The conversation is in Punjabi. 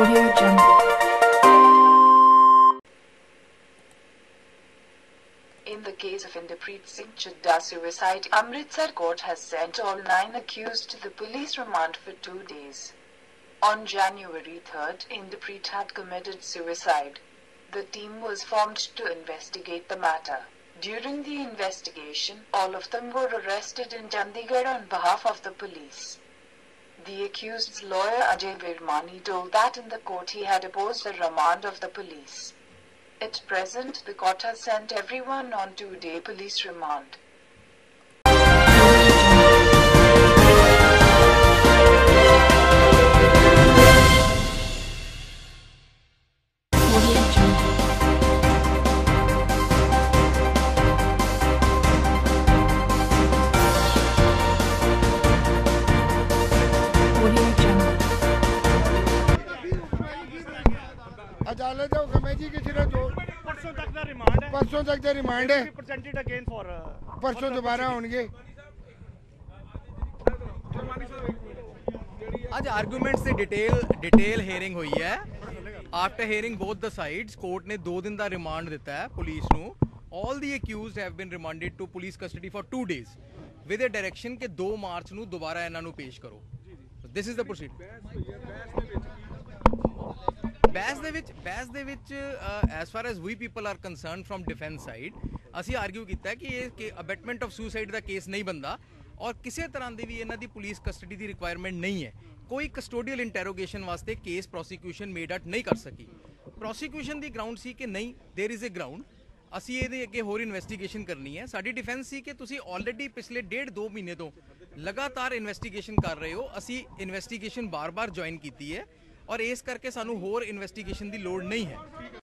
Audio Jungle. In the case of Indapreet Singh Chadda suicide, Amritsar court has sent all nine accused to the police remand for two days. On January 3rd, Indapreet had committed suicide. The team was formed to investigate the matter. During the investigation, all of them were arrested in Chandigarh on behalf of the police. The accused's lawyer Ajay Virmani told that in the court he had opposed the remand of the police. At present, the court has sent everyone on two-day police remand. ਅਦਾਲਤ ਦਾ ਹੁਕਮ ਹੈ ਜੀ ਕਿਸੇ ਦਾ ਜੋ ਪਰਸੋਂ ਤੱਕ ਦਾ ਰਿਮਾਂਡ ਹੈ। ਪਰਸੋਂ ਤੱਕ ਦਾ ਰਿਮਾਂਡ ਹੈ। ਪ੍ਰੈਜ਼ੈਂਟਡ ਅਗੇਨ ਫॉर ਪਰਸੋਂ ਦੁਬਾਰਾ ਹੋਣਗੇ ਅੱਜ ਆਰਗੂਮੈਂਟਸ ਦੀ ਡਿਟੇਲ ਡਿਟੇਲ ਹੀਅਰਿੰਗ ਹੋਈ ਹੈ। After hearing both the sides court ਨੇ 2 ਦਿਨ ਦਾ ਰਿਮਾਂਡ ਦਿੱਤਾ ਹੈ ਪੁਲਿਸ ਨੂੰ। All the accused have been remanded to police custody for 2 days with a direction ਕਿ 2 ਮਾਰਚ ਨੂੰ ਦੁਬਾਰਾ ਇਹਨਾਂ ਨੂੰ ਪੇਸ਼ ਕਰੋ। ਦਿਸ ਇਜ਼ ਦ ਪ੍ਰੋਸੀਡ ਬੈਸ ਦੇ ਵਿੱਚ ਬੈਸ ਦੇ ਵਿੱਚ as far as we people are concerned from defence side ਅਸੀਂ ਆਰਗੂ ਕੀਤਾ ਕਿ ਇਹ ਕਿ ਅਬੈਟਮੈਂਟ ਆਫ ਸੁਸਾਈਡ ਦਾ ਕੇਸ ਨਹੀਂ ਬੰਦਾ ਔਰ ਕਿਸੇ ਤਰ੍ਹਾਂ ਦੀ ਵੀ ਇਹਨਾਂ ਦੀ ਪੁਲਿਸ ਕਸਟਡੀ ਦੀ ਰਿਕੁਆਇਰਮੈਂਟ ਨਹੀਂ ਹੈ ਕੋਈ ਕਸਟੋਡੀਅਲ ਇੰਟਰੋਗੇਸ਼ਨ ਵਾਸਤੇ ਕੇਸ ਪ੍ਰੋਸੀਕਿਊਸ਼ਨ ਮੇਡ ਆਊਟ ਨਹੀਂ ਕਰ ਸਕੀ ਪ੍ਰੋਸੀਕਿਊਸ਼ਨ ਦੀ ਗਰਾਊਂਡ ਸੀ ਕਿ ਨਹੀਂ देयर इज ਅ ਗਰਾਊਂਡ ਅਸੀਂ ਇਹਦੇ ਅੱਗੇ ਹੋਰ ਇਨਵੈਸਟੀਗੇਸ਼ਨ ਕਰਨੀ ਹੈ ਸਾਡੀ ਡਿਫੈਂਸ ਸੀ ਕਿ ਤੁਸੀਂ ਆਲਰੇਡੀ ਪਿਛਲੇ ਡੇਢ ਦੋ ਮਹੀਨੇ ਤੋਂ ਲਗਾਤਾਰ ਇਨਵੈਸਟੀਗੇਸ਼ਨ ਕਰ ਰਹੇ ਹੋ ਅਸੀਂ ਇਨਵੈਸਟੀਗੇਸ਼ਨ ਬਾਰ-ਬਾਰ ਜੁਆਇਨ ਕੀਤੀ ਹੈ ਔਰ ਇਸ ਕਰਕੇ ਸਾਨੂੰ ਹੋਰ ਇਨਵੈਸਟੀਗੇਸ਼ਨ ਦੀ ਲੋੜ ਨਹੀਂ ਹੈ।